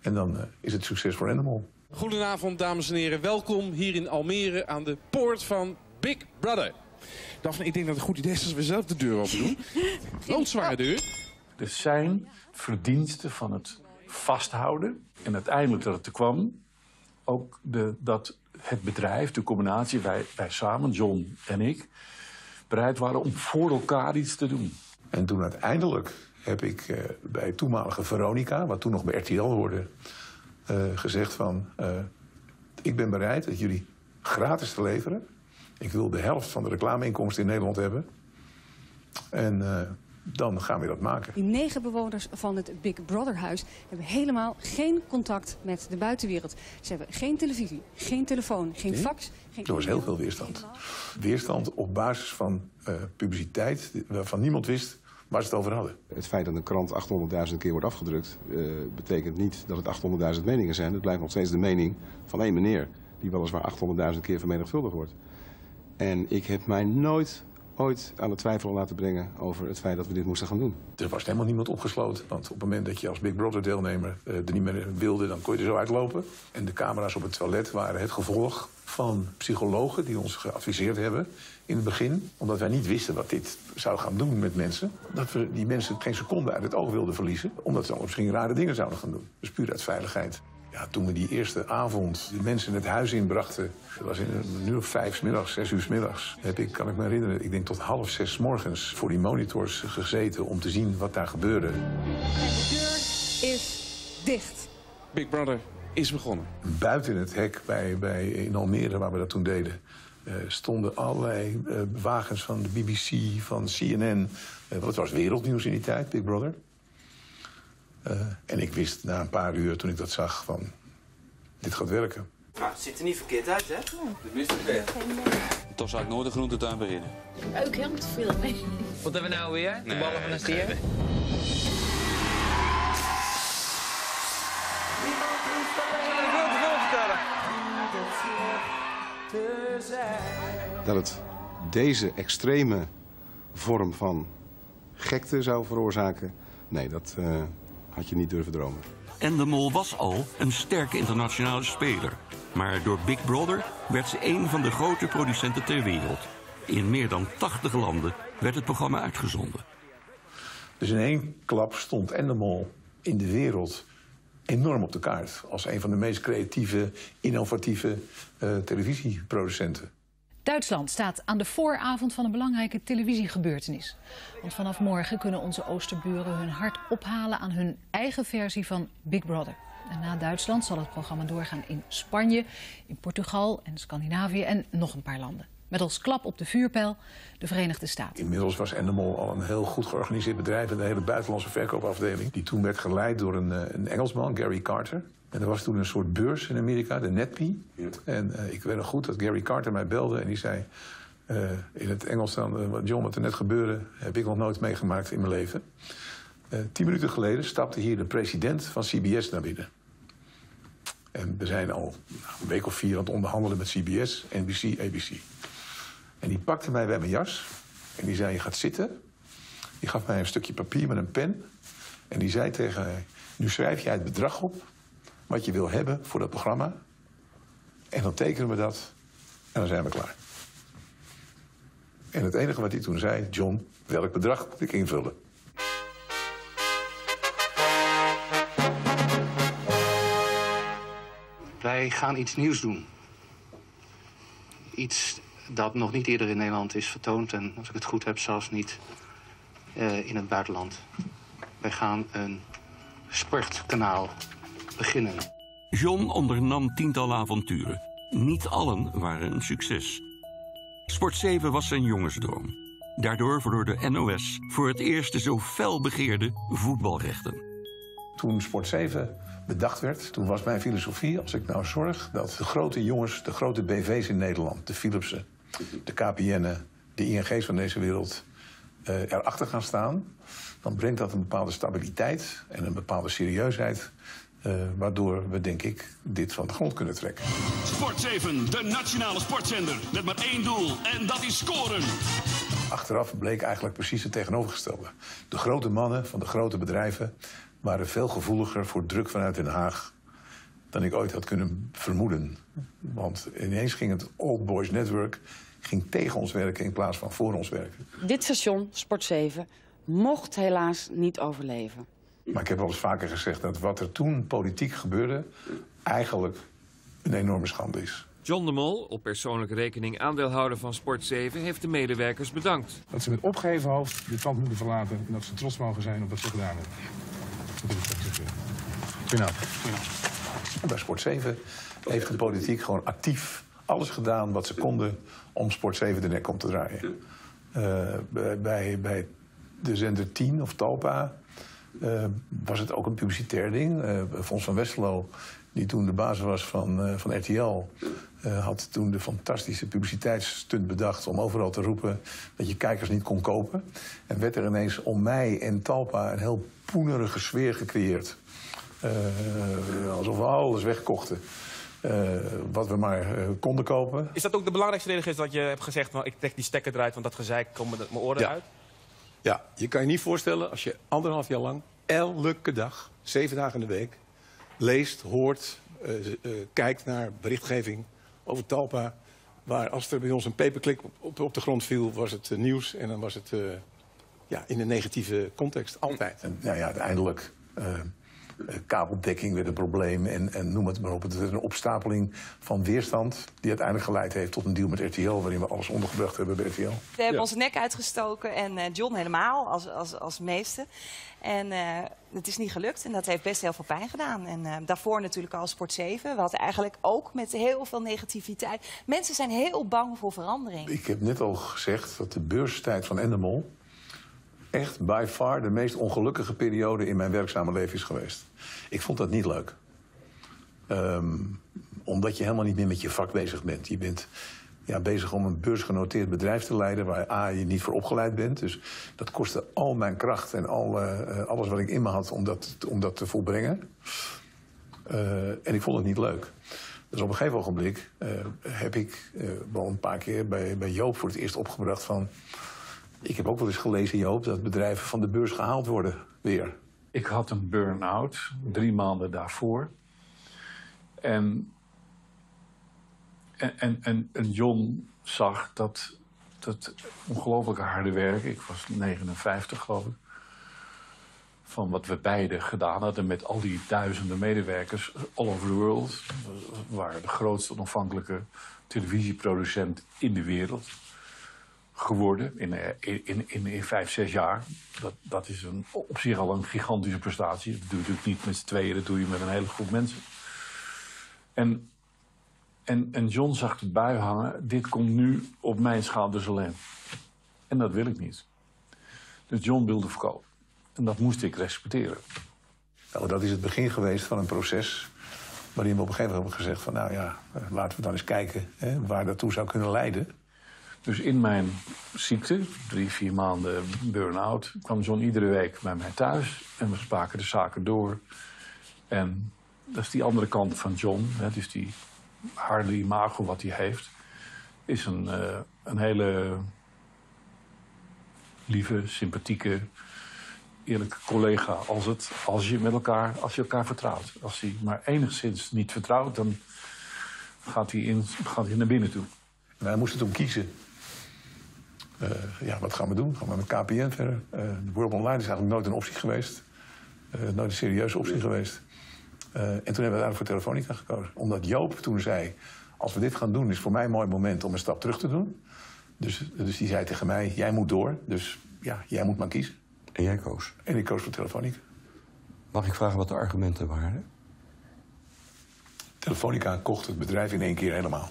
[SPEAKER 1] En dan eh, is het succes voor Animal.
[SPEAKER 28] Goedenavond, dames en heren. Welkom hier in Almere aan de poort van Big Brother. Daphne, ik denk dat het een goed idee is als we zelf de deur open doen. [laughs] Loodzware deur.
[SPEAKER 4] Dus zijn verdiensten van het vasthouden en uiteindelijk dat het er kwam, ook de, dat het bedrijf, de combinatie, wij, wij samen, John en ik, bereid waren om voor elkaar iets te doen.
[SPEAKER 1] En toen uiteindelijk heb ik eh, bij toenmalige Veronica, wat toen nog bij RTL hoorde, eh, gezegd van... eh, ik ben bereid het jullie gratis te leveren. Ik wil de helft van de reclameinkomsten in Nederland hebben. En dan gaan we dat maken.
[SPEAKER 29] Die negen bewoners van het Big Brother huis hebben helemaal geen contact met de buitenwereld. Ze hebben geen televisie, geen telefoon, geen
[SPEAKER 1] Nee?
[SPEAKER 29] fax, geen
[SPEAKER 1] Er was heel veel weerstand. Weerstand op basis van publiciteit waarvan niemand wist waar ze het over hadden.
[SPEAKER 30] Het feit dat een krant 800.000 keer wordt afgedrukt, eh, betekent niet dat het 800.000 meningen zijn. Het blijft nog steeds de mening van één meneer, die weliswaar 800.000 keer vermenigvuldigd wordt. En ik heb mij nooit, ooit aan de twijfel laten brengen over het feit dat we dit moesten gaan doen.
[SPEAKER 1] Er was helemaal niemand opgesloten. Want op het moment dat je als Big Brother deelnemer eh, er niet meer wilde, dan kon je er zo uitlopen. En de camera's op het toilet waren het gevolg van psychologen die ons geadviseerd hebben in het begin. Omdat wij niet wisten wat dit zou gaan doen met mensen. Dat we die mensen geen seconde uit het oog wilden verliezen. Omdat ze misschien rare dingen zouden gaan doen. Dus puur uit veiligheid. Ja, toen we die eerste avond de mensen het huis inbrachten... dat was in een uur of vijf 's middags, zes uur 's middags... heb ik, kan ik me herinneren, ik denk tot half zes 's morgens... voor die monitors gezeten om te zien wat daar gebeurde.
[SPEAKER 29] En de deur is dicht.
[SPEAKER 28] Big Brother is begonnen.
[SPEAKER 1] Buiten het hek bij, bij, in Almere, waar we dat toen deden... eh, stonden allerlei eh, wagens van de BBC, van CNN. Eh, wat was wereldnieuws in die tijd, Big Brother. Eh, en ik wist na een paar uur, toen ik dat zag, van... dit gaat werken.
[SPEAKER 31] Nou, het ziet er niet verkeerd uit, hè?
[SPEAKER 32] De mist Toch zou ik nooit de groentetuin beginnen.
[SPEAKER 22] Ook heel te veel mee.
[SPEAKER 31] Wat hebben we nou weer? De
[SPEAKER 32] Nee,
[SPEAKER 31] ballen van de stier?
[SPEAKER 30] Dat het deze extreme vorm van gekte zou veroorzaken, nee, dat eh, had je niet durven dromen.
[SPEAKER 2] En de Mol was al een sterke internationale speler. Maar door Big Brother werd ze een van de grote producenten ter wereld. In meer dan 80 landen werd het programma uitgezonden.
[SPEAKER 1] Dus in één klap stond Endemol in de wereld enorm op de kaart. Als een van de meest creatieve, innovatieve eh, televisieproducenten.
[SPEAKER 33] Duitsland staat aan de vooravond van een belangrijke televisiegebeurtenis. Want vanaf morgen kunnen onze oosterburen hun hart ophalen aan hun eigen versie van Big Brother. En na Duitsland zal het programma doorgaan in Spanje, in Portugal en Scandinavië en nog een paar landen. Met als klap op de vuurpijl de Verenigde Staten.
[SPEAKER 1] Inmiddels was Endemol al een heel goed georganiseerd bedrijf... en de hele buitenlandse verkoopafdeling... die toen werd geleid door een, eh, een Engelsman, Gary Carter. En er was toen een soort beurs in Amerika, de Netpie. En eh, ik weet nog goed dat Gary Carter mij belde en die zei... eh, in het Engels dan, eh, John, wat er net gebeurde... heb ik nog nooit meegemaakt in mijn leven. Tien minuten geleden stapte hier de president van CBS naar binnen. En we zijn al nou, een week of vier aan het onderhandelen met CBS, NBC, ABC. En die pakte mij bij mijn jas en die zei, je gaat zitten. Die gaf mij een stukje papier met een pen. En die zei tegen mij, nu schrijf jij het bedrag op... wat je wil hebben voor dat programma. En dan tekenen we dat en dan zijn we klaar. En het enige wat hij toen zei, John, welk bedrag moet ik invullen?
[SPEAKER 34] Wij gaan iets nieuws doen. Iets dat nog niet eerder in Nederland is vertoond en als ik het goed heb zelfs niet eh, in het buitenland. Wij gaan een sportkanaal beginnen.
[SPEAKER 2] John ondernam tientallen avonturen. Niet allen waren een succes. Sport 7 was zijn jongensdroom. Daardoor verloor de NOS voor het eerst de zo fel begeerde voetbalrechten.
[SPEAKER 1] Toen Sport 7 bedacht werd, toen was mijn filosofie... als ik nou zorg dat de grote jongens, de grote BV's in Nederland... de Philipsen, de KPN'en, de ING's van deze wereld... eh, erachter gaan staan... dan brengt dat een bepaalde stabiliteit en een bepaalde serieusheid... eh, waardoor we, denk ik, dit van de grond kunnen trekken.
[SPEAKER 35] Sport 7, de nationale sportzender. Met maar één doel en dat is scoren.
[SPEAKER 1] Achteraf bleek eigenlijk precies het tegenovergestelde. De grote mannen van de grote bedrijven waren veel gevoeliger voor druk vanuit Den Haag dan ik ooit had kunnen vermoeden. Want ineens ging het Old Boys Network ging tegen ons werken in plaats van voor ons werken.
[SPEAKER 36] Dit station, Sport 7, mocht helaas niet overleven.
[SPEAKER 1] Maar ik heb wel eens vaker gezegd dat wat er toen politiek gebeurde... eigenlijk een enorme schande is.
[SPEAKER 37] John de Mol, op persoonlijke rekening aandeelhouder van Sport 7, heeft de medewerkers bedankt.
[SPEAKER 38] Dat ze met opgeheven hoofd dit pand moeten verlaten en dat ze trots mogen zijn op wat ze gedaan hebben. Zeg. Goedenavond.
[SPEAKER 1] Bij Sport 7 heeft de politiek gewoon actief alles gedaan wat ze konden om Sport 7 de nek om te draaien. Eh, bij- bij, bij de zender 10 of Talpa eh, was het ook een publicitair ding. Eh Fons van Westerlo, die toen de baas was van, eh, van RTL... eh, had toen de fantastische publiciteitsstunt bedacht... om overal te roepen dat je kijkers niet kon kopen. En werd er ineens om mij en Talpa een heel poenerige sfeer gecreëerd. Eh, alsof we alles wegkochten. eh, wat we maar eh, konden kopen.
[SPEAKER 31] Is dat ook de belangrijkste reden is dat je hebt gezegd... Nou, ik trek die stekker eruit, want dat gezeik komt met mijn oren
[SPEAKER 39] Ja.
[SPEAKER 31] uit?
[SPEAKER 39] Ja, je kan je niet voorstellen als je anderhalf jaar lang elke dag, zeven dagen in de week, leest, hoort, eh, eh, kijkt naar berichtgeving over Talpa. Waar als er bij ons een paperclip op, de grond viel, was het eh, nieuws en dan was het ja, in een negatieve context, altijd.
[SPEAKER 1] En nou ja, uiteindelijk kabeldekking werd een probleem en, en noem het maar op. Het is een opstapeling van weerstand die uiteindelijk geleid heeft tot een deal met RTL... waarin we alles ondergebracht hebben bij RTL.
[SPEAKER 40] We hebben onze nek uitgestoken en eh, John helemaal als, als, als meeste. En eh, het is niet gelukt en dat heeft best heel veel pijn gedaan. En eh, daarvoor natuurlijk al Sport 7. We hadden eigenlijk ook met heel veel negativiteit. Mensen zijn heel bang voor verandering.
[SPEAKER 1] Ik heb net al gezegd dat de beurstijd van Endemol... echt by far de meest ongelukkige periode in mijn werkzame leven is geweest. Ik vond dat niet leuk. Ehm, omdat je helemaal niet meer met je vak bezig bent. Je bent ja, bezig om een beursgenoteerd bedrijf te leiden... waar A, je niet voor opgeleid bent. Dus dat kostte al mijn kracht en al, eh, alles wat ik in me had om dat, om dat te volbrengen. Eh, en ik vond het niet leuk. Dus op een gegeven ogenblik eh, heb ik eh, wel een paar keer bij, bij Joop voor het eerst opgebracht van... Ik heb ook wel eens gelezen, Joop, dat bedrijven van de beurs gehaald worden weer.
[SPEAKER 4] Ik had een burn-out drie maanden daarvoor. En, en, en, en, John zag dat dat ongelooflijke harde werk, ik was 59 geloof ik, van wat we beiden gedaan hadden met al die duizenden medewerkers all over the world. We waren de grootste onafhankelijke televisieproducent in de wereld geworden in, eh, in, in, in vijf, zes jaar. Dat, dat is een, op zich al een gigantische prestatie. Dat doe je natuurlijk niet met z'n tweeën, dat doe je met een hele groep mensen. En, en, en John zag de bui hangen, dit komt nu op mijn schouders alleen. En dat wil ik niet. Dus John wilde verkopen. En dat moest ik respecteren.
[SPEAKER 1] Nou, dat is het begin geweest van een proces waarin we op een gegeven moment hebben gezegd van... nou ja, eh, laten we dan eens kijken hè, waar dat toe zou kunnen leiden.
[SPEAKER 4] Dus in mijn ziekte, drie, vier maanden burn-out, kwam John iedere week bij mij thuis. En we spraken de zaken door. En dat is die andere kant van John, hè, dus die harde imago wat hij heeft, is een, eh, een hele lieve, sympathieke, eerlijke collega. Als, het, als, je met elkaar, als je elkaar vertrouwt. Als hij maar enigszins niet vertrouwt, dan gaat hij, in, gaat hij naar binnen toe.
[SPEAKER 1] Wij moesten toen kiezen. Eh, ja, wat gaan we doen? Gaan we met KPN verder? Eh, de World Online is eigenlijk nooit een optie geweest. Eh, nooit een serieuze optie geweest. En toen hebben we uiteindelijk voor Telefonica gekozen. Omdat Joop toen zei... als we dit gaan doen, is voor mij een mooi moment om een stap terug te doen. Dus, dus die zei tegen mij, jij moet door. Dus ja, jij moet maar kiezen.
[SPEAKER 2] En jij koos?
[SPEAKER 1] En ik koos voor Telefonica.
[SPEAKER 2] Mag ik vragen wat de argumenten waren?
[SPEAKER 1] Telefonica kocht het bedrijf in één keer helemaal.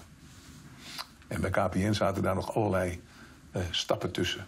[SPEAKER 1] En bij KPN zaten daar nog allerlei eh, stappen tussen.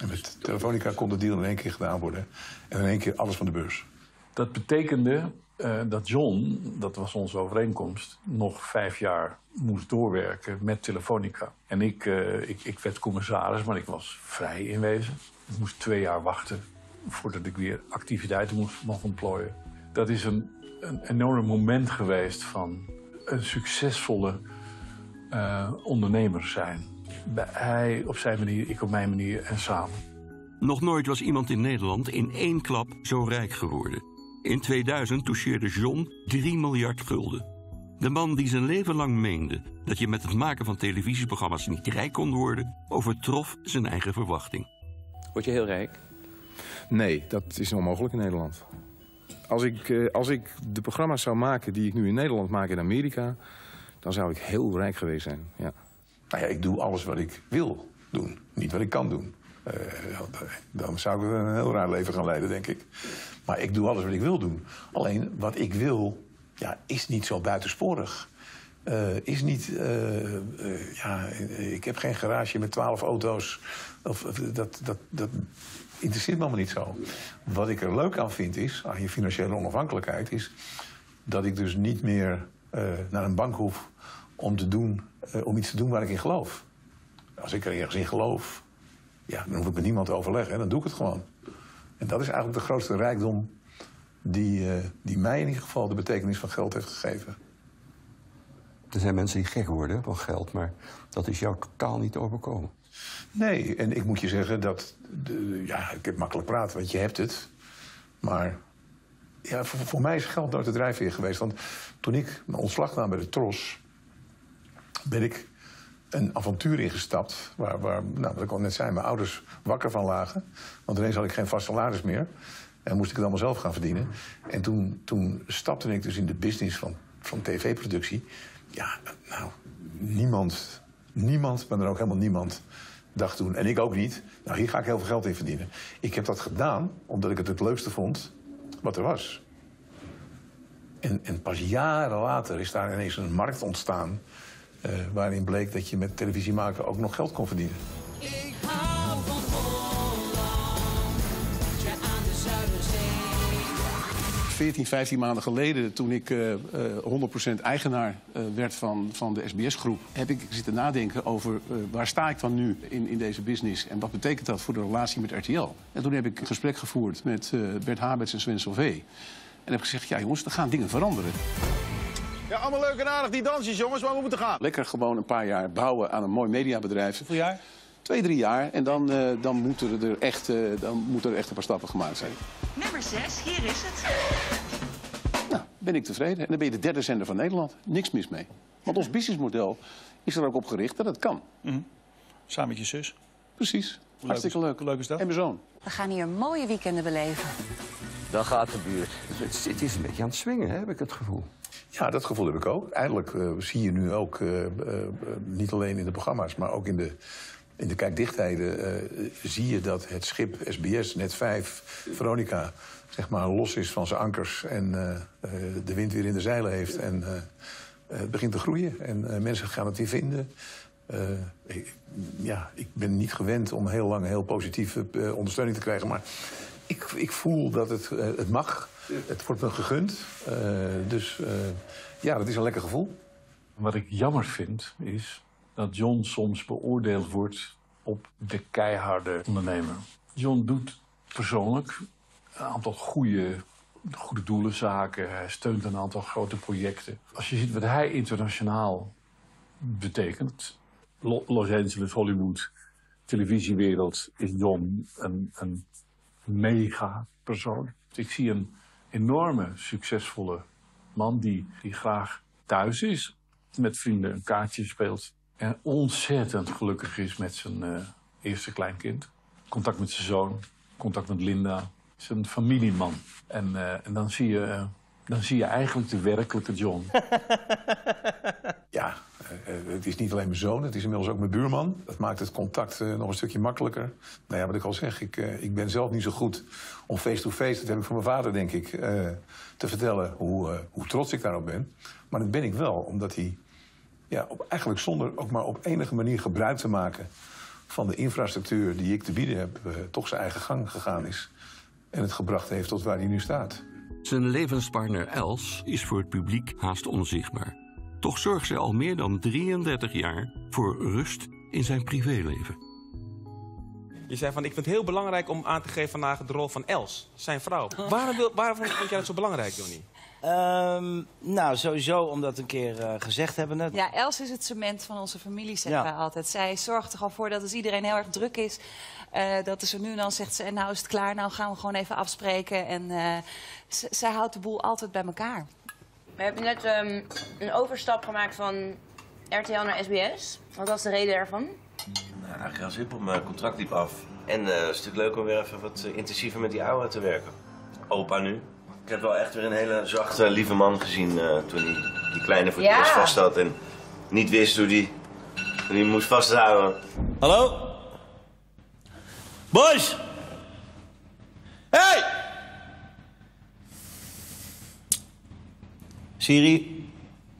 [SPEAKER 1] En met Telefonica kon de deal in één keer gedaan worden. En in één keer alles van de beurs.
[SPEAKER 4] Dat betekende eh, dat John, dat was onze overeenkomst, nog vijf jaar moest doorwerken met Telefonica. En ik, eh, ik, ik werd commissaris, maar ik was vrij in wezen. Ik moest twee jaar wachten voordat ik weer activiteiten moest, mocht ontplooien. Dat is een, een enorm moment geweest van een succesvolle ondernemer zijn. Hij op zijn manier, ik op mijn manier en samen.
[SPEAKER 2] Nog nooit was iemand in Nederland in één klap zo rijk geworden. In 2000 toucheerde John 3 miljard gulden. De man die zijn leven lang meende dat je met het maken van televisieprogramma's niet rijk kon worden, overtrof zijn eigen verwachting.
[SPEAKER 32] Word je heel rijk?
[SPEAKER 30] Nee, dat is onmogelijk in Nederland. Als ik, eh, als ik de programma's zou maken die ik nu in Nederland maak in Amerika... dan zou ik heel rijk geweest zijn, ja.
[SPEAKER 1] Nou ja, ik doe alles wat ik wil doen. Niet wat ik kan doen. Eh, dan zou ik een heel raar leven gaan leiden, denk ik. Maar ik doe alles wat ik wil doen. Alleen wat ik wil, ja, is niet zo buitensporig. Eh, is niet, eh, ja, ik heb geen garage met twaalf auto's. Of dat, dat, dat interesseert me allemaal niet zo. Wat ik er leuk aan vind is, aan je financiële onafhankelijkheid, is dat ik dus niet meer naar een bank hoef om, te doen, om iets te doen waar ik in geloof. Als ik er ergens in geloof, ja, dan hoef ik met niemand te overleggen. En dan doe ik het gewoon. En dat is eigenlijk de grootste rijkdom die, eh, die mij in ieder geval de betekenis van geld heeft gegeven.
[SPEAKER 2] Er zijn mensen die gek worden van geld, maar dat is jou totaal niet overkomen.
[SPEAKER 1] Nee, en ik moet je zeggen dat... De, ja, ik heb makkelijk praten, want je hebt het. Maar ja, voor, voor mij is geld nooit de drijfveer geweest. Want toen ik mijn ontslag nam bij de Tros... ben ik een avontuur ingestapt. Waar, waar nou, wat ik al net zei, mijn ouders wakker van lagen. Want ineens had ik geen vast salaris meer. En moest ik het allemaal zelf gaan verdienen. En toen, toen stapte ik dus in de business van, van tv-productie. Ja, nou, niemand, niemand, maar dan ook helemaal niemand, dacht toen, en ik ook niet, nou hier ga ik heel veel geld in verdienen. Ik heb dat gedaan omdat ik het het leukste vond wat er was. En, en pas jaren later is daar ineens een markt ontstaan... eh, waarin bleek dat je met televisie maken ook nog geld kon verdienen.
[SPEAKER 39] 14, 15 maanden geleden, toen ik eh, eh, 100% eigenaar eh, werd van, van de SBS-groep, heb ik zitten nadenken over eh, waar sta ik dan nu in, in deze business en wat betekent dat voor de relatie met RTL. En toen heb ik een gesprek gevoerd met eh, Bert Haberts en Sven Sauvé. En heb gezegd, ja jongens, er gaan dingen veranderen.
[SPEAKER 41] Ja, allemaal leuk en aardig die dansjes, jongens, maar we moeten gaan.
[SPEAKER 39] Lekker gewoon een paar jaar bouwen aan een mooi mediabedrijf.
[SPEAKER 41] Hoeveel jaar?
[SPEAKER 39] Twee, drie jaar. En dan, eh, dan, moeten er echt, eh, dan moeten er echt een paar stappen gemaakt zijn.
[SPEAKER 42] Nummer 6, hier is het.
[SPEAKER 39] Nou, ben ik tevreden. En dan ben je de derde zender van Nederland. Niks mis mee. Want ons businessmodel is er ook op gericht dat het kan.
[SPEAKER 41] Samen met je zus.
[SPEAKER 39] Precies. Hartstikke leuk.
[SPEAKER 41] Leuk is dat?
[SPEAKER 39] En mijn zoon.
[SPEAKER 42] We gaan hier mooie weekenden beleven.
[SPEAKER 2] Dan gaat de buurt. Het, het is een beetje aan het swingen, hè, heb ik het gevoel.
[SPEAKER 1] Ja, dat gevoel heb ik ook. Eindelijk eh, zie je nu ook, eh, eh, niet alleen in de programma's, maar ook in de, in de kijkdichtheden, zie je dat het schip SBS, net 5, Veronica, zeg maar los is van zijn ankers en de wind weer in de zeilen heeft. En het begint te groeien en mensen gaan het weer vinden. Ik, ja, ik ben niet gewend om heel lang heel positieve ondersteuning te krijgen, maar ik, ik voel dat het, het mag. Het wordt me gegund. Eh, dus eh, ja, dat is een lekker gevoel.
[SPEAKER 4] Wat ik jammer vind, is dat John soms beoordeeld wordt op de keiharde ondernemer. John doet persoonlijk een aantal goede, goede doelen, zaken. Hij steunt een aantal grote projecten. Als je ziet wat hij internationaal betekent, Lo- Los Angeles, Hollywood, televisiewereld, is John een, een mega persoon. Ik zie een enorme, succesvolle man die, die graag thuis is, met vrienden een kaartje speelt en ontzettend gelukkig is met zijn eh, eerste kleinkind. Contact met zijn zoon, contact met Linda. Zijn familieman. En, eh, en dan, zie je, eh, dan zie je eigenlijk de werkelijke John. [laughs]
[SPEAKER 1] Ja, het is niet alleen mijn zoon, het is inmiddels ook mijn buurman. Dat maakt het contact eh, nog een stukje makkelijker. Nou ja, wat ik al zeg, ik, eh, ik ben zelf niet zo goed om face-to-face... dat heb ik van mijn vader, denk ik, eh, te vertellen hoe, eh, hoe trots ik daarop ben. Maar dat ben ik wel, omdat hij ja, eigenlijk zonder ook maar op enige manier gebruik te maken... van de infrastructuur die ik te bieden heb, eh, toch zijn eigen gang gegaan is. En het gebracht heeft tot waar hij nu staat.
[SPEAKER 2] Zijn levenspartner Els is voor het publiek haast onzichtbaar. Toch zorgt zij al meer dan 33 jaar voor rust in zijn privéleven.
[SPEAKER 31] Je zei van, ik vind het heel belangrijk om aan te geven vandaag de rol van Els, zijn vrouw. Waarom, wil, waarom vond jij dat zo belangrijk, Johnny?
[SPEAKER 43] Ehm, nou, sowieso omdat we een keer eh, gezegd hebben. Het.
[SPEAKER 40] Ja, Els is het cement van onze familie, zeggen
[SPEAKER 43] Ja.
[SPEAKER 40] wij altijd. Zij zorgt er al voor dat als iedereen heel erg druk is, eh, dat er zo nu en dan zegt ze, nou is het klaar, nou gaan we gewoon even afspreken. En eh, z- zij houdt de boel altijd bij elkaar.
[SPEAKER 44] We hebben net ehm, een overstap gemaakt van RTL naar SBS. Wat was de reden daarvan?
[SPEAKER 45] Nou, eigenlijk heel simpel. Mijn contract liep af. En eh, het is natuurlijk leuk om weer even wat eh, intensiever met die oude te werken. Opa nu. Ik heb wel echt weer een hele zachte, lieve man gezien eh, toen hij die kleine voor het
[SPEAKER 44] Ja.
[SPEAKER 45] eerst vast had. En niet wist hoe die, hoe die moest vasthouden.
[SPEAKER 41] Hallo? Boys! Hey! Siri,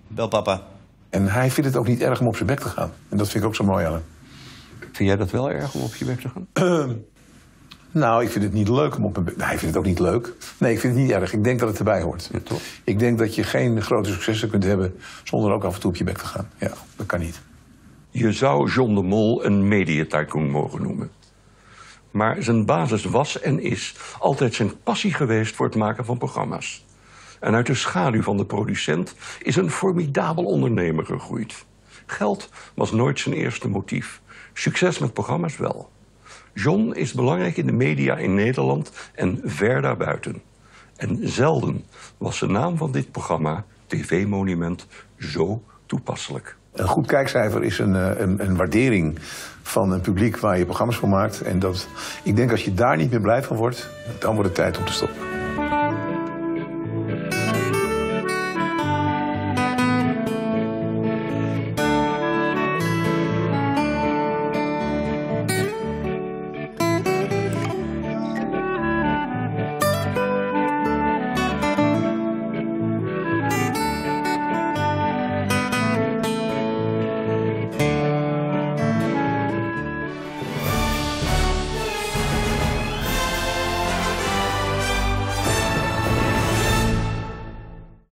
[SPEAKER 41] bel papa.
[SPEAKER 1] En hij vindt het ook niet erg om op zijn bek te gaan. En dat vind ik ook zo mooi aan hem.
[SPEAKER 2] Vind jij dat wel erg om op je bek te gaan? [clears throat]
[SPEAKER 1] Nou, ik vind het niet leuk om op mijn bek... Nee, ik vind het ook niet leuk. Nee, ik vind het niet erg. Ik denk dat het erbij hoort. Ik denk dat je geen grote successen kunt hebben... zonder ook af en toe op je bek te gaan. Ja, dat kan niet.
[SPEAKER 2] Je zou John de Mol een mediatycoon mogen noemen. Maar zijn basis was en is altijd zijn passie geweest voor het maken van programma's. En uit de schaduw van de producent is een formidabel ondernemer gegroeid. Geld was nooit zijn eerste motief. Succes met programma's wel. John is belangrijk in de media in Nederland en ver daarbuiten. En zelden was de naam van dit programma, TV Monument, zo toepasselijk.
[SPEAKER 1] Een goed kijkcijfer is een, eh, een, een waardering van een publiek waar je programma's voor maakt. En dat, ik denk als je daar niet meer blij van wordt, dan wordt het tijd om te stoppen.